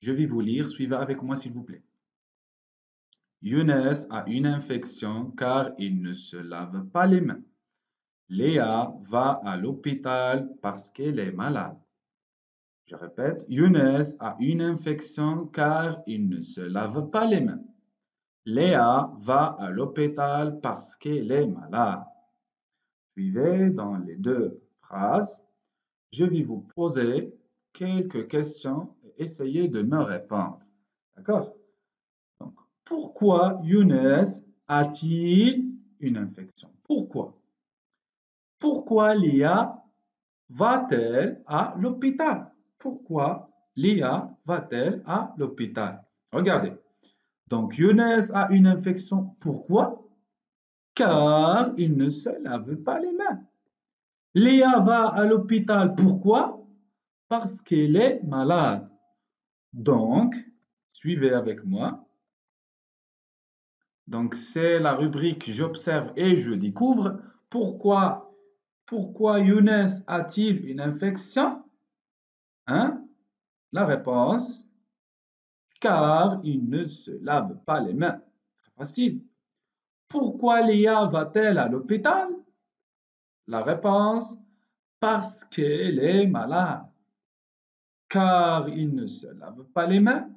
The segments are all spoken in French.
Je vais vous lire, suivez avec moi s'il vous plaît. Younes a une infection car il ne se lave pas les mains. Léa va à l'hôpital parce qu'elle est malade. Je répète, Younes a une infection car il ne se lave pas les mains. Léa va à l'hôpital parce qu'elle est malade. Suivez dans les deux phrases. Je vais vous poser quelques questions essayez de me répondre. D'accord? Donc, pourquoi Younes a-t-il une infection? Pourquoi? Pourquoi Léa va-t-elle à l'hôpital? Pourquoi Léa va-t-elle à l'hôpital? Regardez. Donc, Younes a une infection. Pourquoi? Car il ne se lave pas les mains. Léa va à l'hôpital. Pourquoi? Parce qu'elle est malade. Donc, suivez avec moi. Donc, c'est la rubrique J'observe et je découvre. Pourquoi, pourquoi Younes a-t-il une infection? Hein? La réponse, car il ne se lave pas les mains. Très facile. Pourquoi Léa va-t-elle à l'hôpital? La réponse, parce qu'elle est malade car il ne se lave pas les mains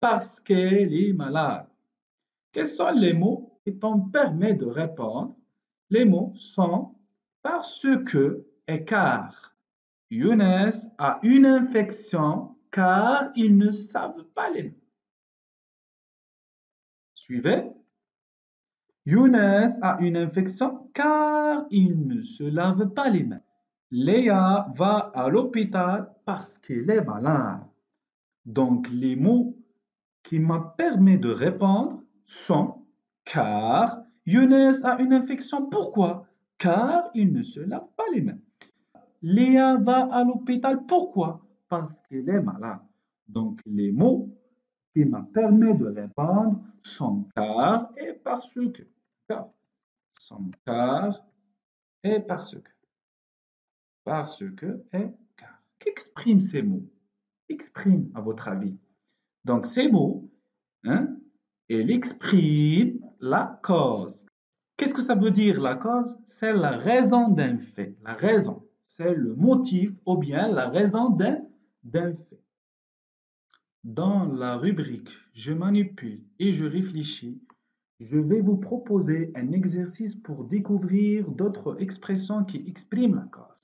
parce qu'elle est malade. Quels sont les mots qui t'ont permis de répondre? Les mots sont parce que et car. Younes a une infection car il ne savent pas les mains. Suivez. Younes a une infection car il ne se lave pas les mains. Léa va à l'hôpital parce qu'elle est malade. Donc, les mots qui m'ont permis de répondre sont car Younes a une infection. Pourquoi? Car il ne se lave pas les mains. Léa va à l'hôpital. Pourquoi? Parce qu'elle est malade. Donc, les mots qui m'ont permis de répondre sont car et parce que. Car. Sont car et parce que parce que et car. Qu'expriment ces mots? Exprime à votre avis. Donc ces mots, hein, elle exprime la cause. Qu'est-ce que ça veut dire la cause? C'est la raison d'un fait. La raison, c'est le motif ou bien la raison d'un fait. Dans la rubrique Je manipule et je réfléchis, je vais vous proposer un exercice pour découvrir d'autres expressions qui expriment la cause.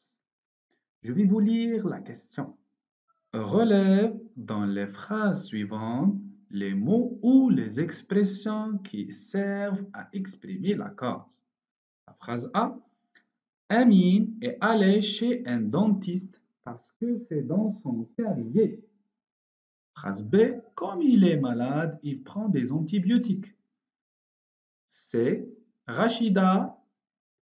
Je vais vous lire la question. Relève dans les phrases suivantes les mots ou les expressions qui servent à exprimer la cause. La phrase A. Amine est allé chez un dentiste parce que c'est dans son carrier. Phrase B. Comme il est malade, il prend des antibiotiques. C. Rachida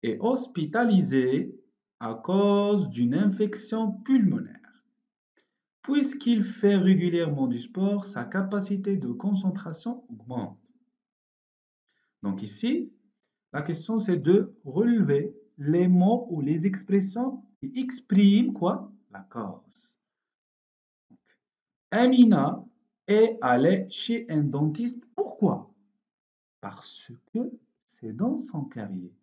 est hospitalisée à cause d'une infection pulmonaire. Puisqu'il fait régulièrement du sport, sa capacité de concentration augmente. Donc ici, la question c'est de relever les mots ou les expressions qui expriment quoi? La cause. Amina est allée chez un dentiste. Pourquoi? Parce que c'est dans son carrière.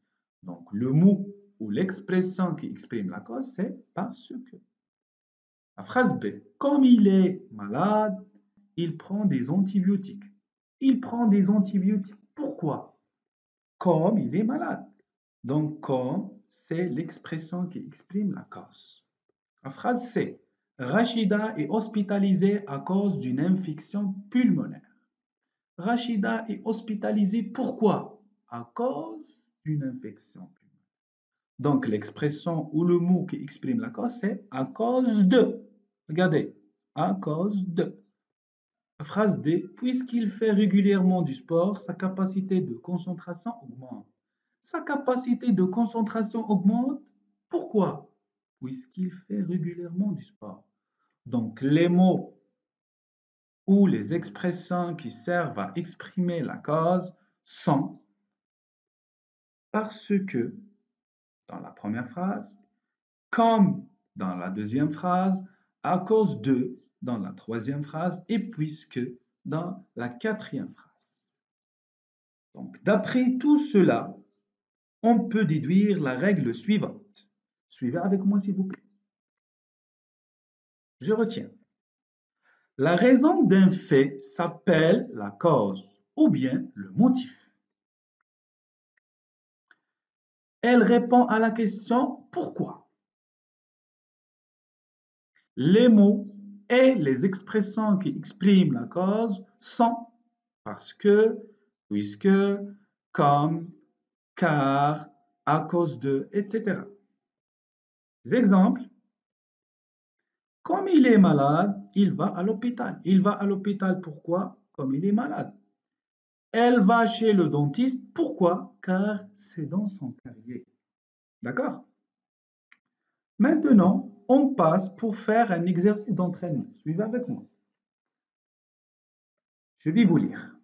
Donc le mot ou l'expression qui exprime la cause, c'est parce que. La phrase B. Comme il est malade, il prend des antibiotiques. Il prend des antibiotiques. Pourquoi? Comme il est malade. Donc, comme, c'est l'expression qui exprime la cause. La phrase C. Rachida est hospitalisée à cause d'une infection pulmonaire. Rachida est hospitalisée pourquoi? À cause d'une infection donc, l'expression ou le mot qui exprime la cause, c'est à cause de. Regardez, à cause de. La phrase D, puisqu'il fait régulièrement du sport, sa capacité de concentration augmente. Sa capacité de concentration augmente. Pourquoi? Puisqu'il fait régulièrement du sport. Donc les mots ou les expressions qui servent à exprimer la cause sont parce que, la première phrase, comme dans la deuxième phrase, à cause de dans la troisième phrase et puisque dans la quatrième phrase. Donc, d'après tout cela, on peut déduire la règle suivante. Suivez avec moi, s'il vous plaît. Je retiens. La raison d'un fait s'appelle la cause ou bien le motif. Elle répond à la question pourquoi? Les mots et les expressions qui expriment la cause sont parce que, puisque, comme, car, à cause de, etc. Des exemples. Comme il est malade, il va à l'hôpital. Il va à l'hôpital pourquoi? Comme il est malade. Elle va chez le dentiste. Pourquoi? Car c'est dans son carrière. D'accord? Maintenant, on passe pour faire un exercice d'entraînement. Suivez avec moi. Je vais vous lire.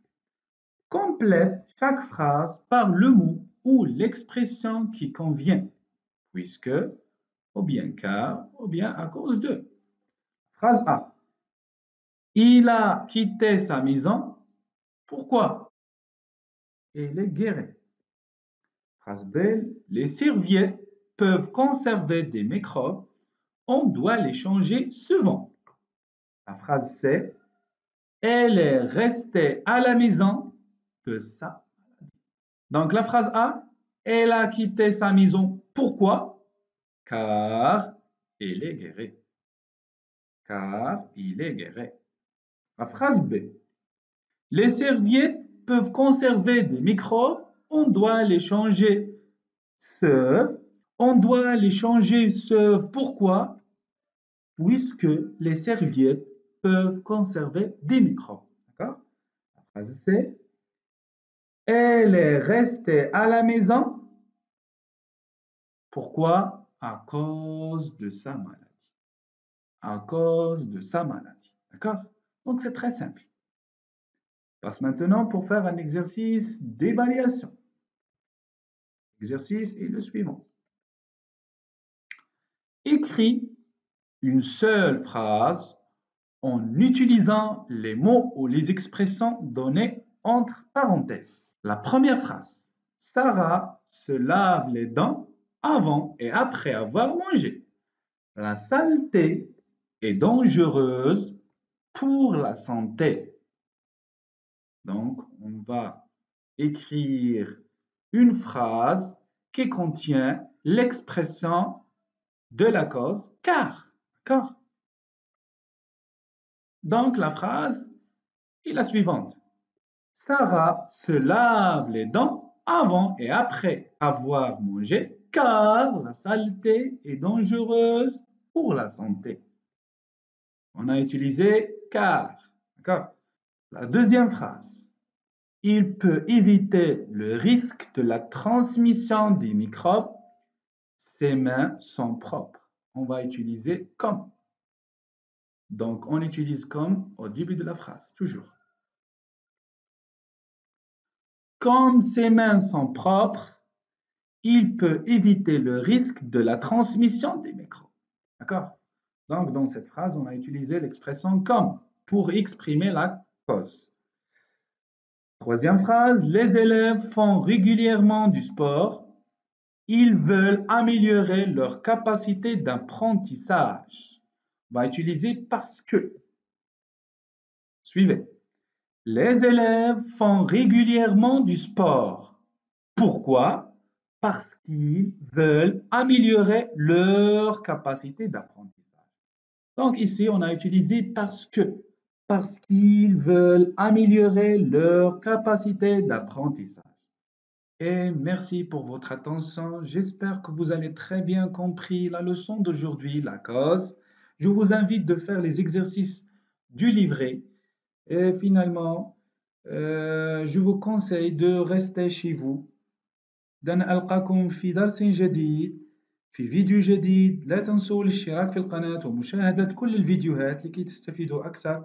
Complète chaque phrase par le mot ou l'expression qui convient, puisque, ou bien car, ou bien à cause de. Phrase A. Il a quitté sa maison. Pourquoi? Il est guéri. Phrase B. Les serviettes peuvent conserver des microbes on doit les changer souvent. La phrase c'est Elle est restée à la maison de sa. Donc la phrase A Elle a quitté sa maison. Pourquoi? Car il est guéri. Car il est guéri. La phrase B Les serviettes peuvent conserver des microbes. On doit les changer sauf on doit les changer sauf pourquoi? Puisque les serviettes peuvent conserver des microbes. D'accord? La phrase c'est Elle est restée à la maison. Pourquoi? À cause de sa maladie. À cause de sa maladie. D'accord? Donc c'est très simple. Passe maintenant pour faire un exercice d'évaluation. L'exercice est le suivant. Écris une seule phrase en utilisant les mots ou les expressions données entre parenthèses. La première phrase. Sarah se lave les dents avant et après avoir mangé. La saleté est dangereuse pour la santé. Donc, on va écrire une phrase qui contient l'expression de la cause car. D'accord? Donc la phrase est la suivante. Sarah se lave les dents avant et après avoir mangé car la saleté est dangereuse pour la santé. On a utilisé car. D'accord? La deuxième phrase. Il peut éviter le risque de la transmission des microbes ses mains sont propres. On va utiliser comme. Donc, on utilise comme au début de la phrase, toujours. Comme ses mains sont propres, il peut éviter le risque de la transmission des microbes. D'accord? Donc, dans cette phrase, on a utilisé l'expression comme pour exprimer la Troisième phrase, les élèves font régulièrement du sport ils veulent améliorer leur capacité d'apprentissage. On va utiliser parce que. Suivez. Les élèves font régulièrement du sport. Pourquoi? Parce qu'ils veulent améliorer leur capacité d'apprentissage. Donc ici, on a utilisé parce que Parce qu'ils veulent améliorer leur capacité d'apprentissage. Et merci pour votre attention. J'espère que vous avez très bien compris la leçon d'aujourd'hui, la cause. Je vous invite de faire les exercices du livret Et finalement, euh, je vous conseille de rester chez vous. دعنا ألقاكم في درس جديد في فيديو جديد لا تنسوا الاشتراك في القناة ومشاهدة كل الفيديوهات لكي تستفيدوا أكثر